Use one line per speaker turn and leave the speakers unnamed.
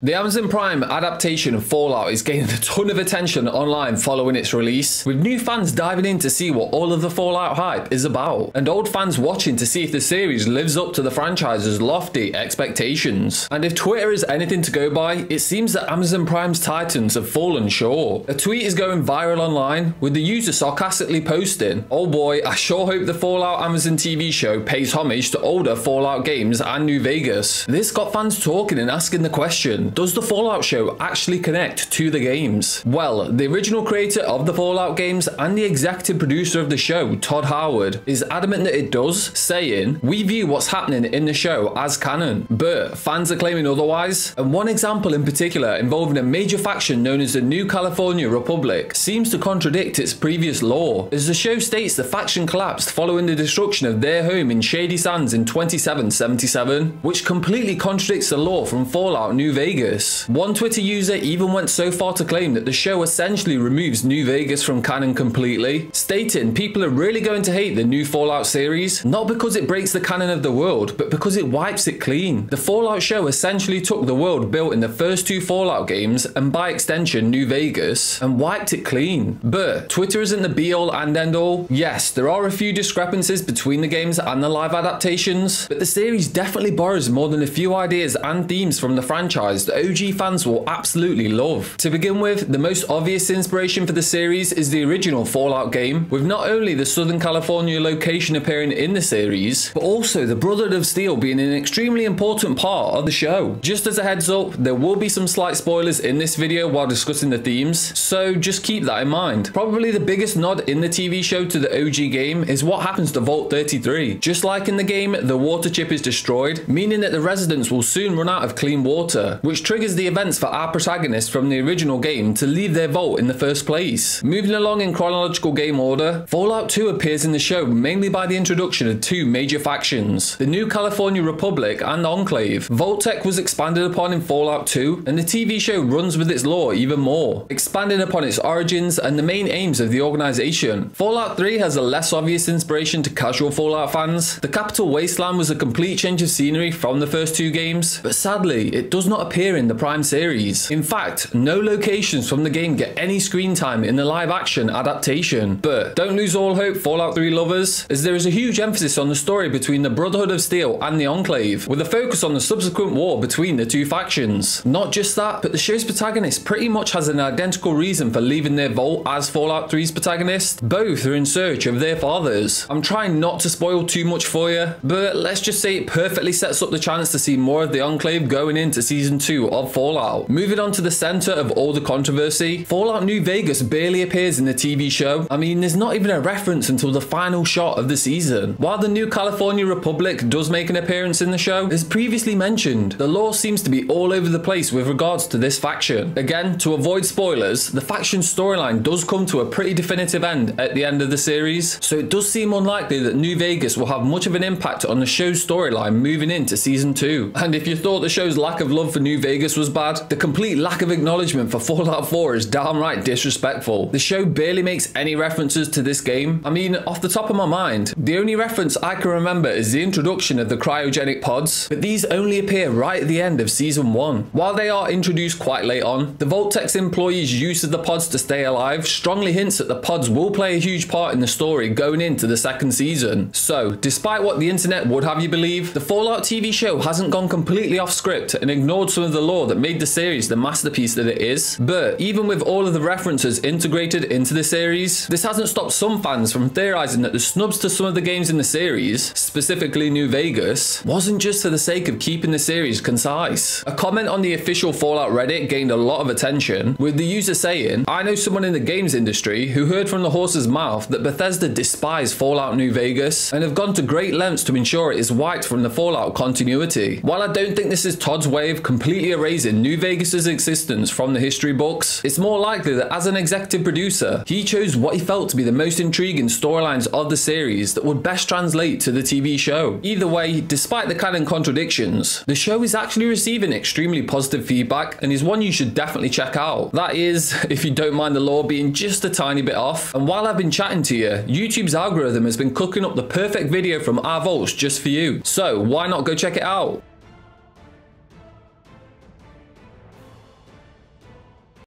The Amazon Prime adaptation of Fallout is gaining a ton of attention online following its release, with new fans diving in to see what all of the Fallout hype is about, and old fans watching to see if the series lives up to the franchise's lofty expectations. And if Twitter is anything to go by, it seems that Amazon Prime's titans have fallen short. A tweet is going viral online, with the user sarcastically posting, Oh boy, I sure hope the Fallout Amazon TV show pays homage to older Fallout games and New Vegas. This got fans talking and asking the question, does the Fallout show actually connect to the games? Well, the original creator of the Fallout games and the executive producer of the show, Todd Howard, is adamant that it does, saying, We view what's happening in the show as canon, but fans are claiming otherwise. And one example in particular involving a major faction known as the New California Republic seems to contradict its previous lore, as the show states the faction collapsed following the destruction of their home in Shady Sands in 2777, which completely contradicts the lore from Fallout New Vegas Vegas. One Twitter user even went so far to claim that the show essentially removes New Vegas from canon completely, stating people are really going to hate the new Fallout series, not because it breaks the canon of the world, but because it wipes it clean. The Fallout show essentially took the world built in the first two Fallout games, and by extension New Vegas, and wiped it clean. But Twitter isn't the be all and end all. Yes, there are a few discrepancies between the games and the live adaptations, but the series definitely borrows more than a few ideas and themes from the franchise OG fans will absolutely love. To begin with, the most obvious inspiration for the series is the original Fallout game, with not only the Southern California location appearing in the series, but also the Brotherhood of Steel being an extremely important part of the show. Just as a heads up, there will be some slight spoilers in this video while discussing the themes, so just keep that in mind. Probably the biggest nod in the TV show to the OG game is what happens to Vault 33. Just like in the game, the water chip is destroyed, meaning that the residents will soon run out of clean water, which which triggers the events for our protagonist from the original game to leave their vault in the first place. Moving along in chronological game order, Fallout 2 appears in the show mainly by the introduction of two major factions, the New California Republic and Enclave. Vault-Tec was expanded upon in Fallout 2, and the TV show runs with its lore even more, expanding upon its origins and the main aims of the organization. Fallout 3 has a less obvious inspiration to casual Fallout fans. The capital wasteland was a complete change of scenery from the first two games, but sadly, it does not appear appear in the Prime series. In fact, no locations from the game get any screen time in the live action adaptation. But don't lose all hope, Fallout 3 lovers, as there is a huge emphasis on the story between the Brotherhood of Steel and the Enclave, with a focus on the subsequent war between the two factions. Not just that, but the show's protagonist pretty much has an identical reason for leaving their vault as Fallout 3's protagonist. Both are in search of their fathers. I'm trying not to spoil too much for you, but let's just say it perfectly sets up the chance to see more of the Enclave going into season 2 of Fallout. Moving on to the center of all the controversy, Fallout New Vegas barely appears in the TV show. I mean, there's not even a reference until the final shot of the season. While the New California Republic does make an appearance in the show, as previously mentioned, the lore seems to be all over the place with regards to this faction. Again, to avoid spoilers, the faction storyline does come to a pretty definitive end at the end of the series, so it does seem unlikely that New Vegas will have much of an impact on the show's storyline moving into season 2. And if you thought the show's lack of love for New Vegas Vegas was bad. The complete lack of acknowledgement for Fallout 4 is downright disrespectful. The show barely makes any references to this game. I mean, off the top of my mind, the only reference I can remember is the introduction of the cryogenic pods, but these only appear right at the end of season 1. While they are introduced quite late on, the Vault-Tec's employees' use of the pods to stay alive strongly hints that the pods will play a huge part in the story going into the second season. So, despite what the internet would have you believe, the Fallout TV show hasn't gone completely off script and ignored some of the the lore that made the series the masterpiece that it is. But even with all of the references integrated into the series, this hasn't stopped some fans from theorizing that the snubs to some of the games in the series, specifically New Vegas, wasn't just for the sake of keeping the series concise. A comment on the official Fallout Reddit gained a lot of attention, with the user saying, I know someone in the games industry who heard from the horse's mouth that Bethesda despise Fallout New Vegas and have gone to great lengths to ensure it is wiped from the Fallout continuity. While I don't think this is Todd's way of completely completely erasing New Vegas' existence from the history books, it's more likely that as an executive producer, he chose what he felt to be the most intriguing storylines of the series that would best translate to the TV show. Either way, despite the canon contradictions, the show is actually receiving extremely positive feedback and is one you should definitely check out. That is, if you don't mind the lore being just a tiny bit off. And while I've been chatting to you, YouTube's algorithm has been cooking up the perfect video from our vaults just for you. So why not go check it out?